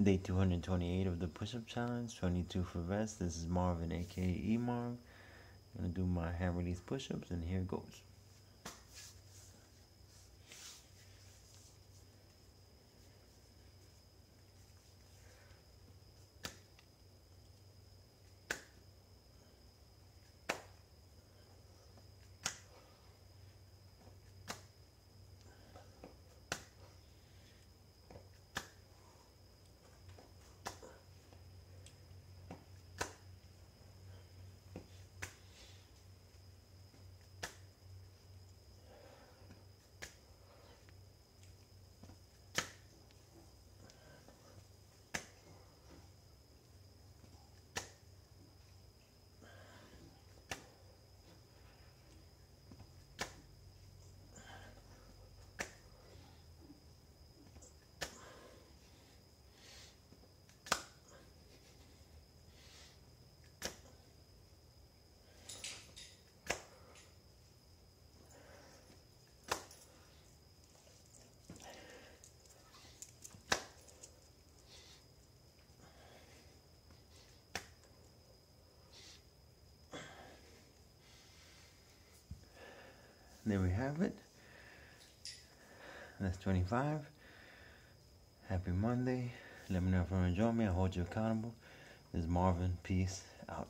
Day 228 of the push-up challenge, 22 for vets. This is Marvin, aka E Marv. I'm gonna do my hand release push-ups, and here goes. There we have it. That's 25. Happy Monday. Let me know if you enjoy me. I hold you accountable. This is Marvin. Peace out.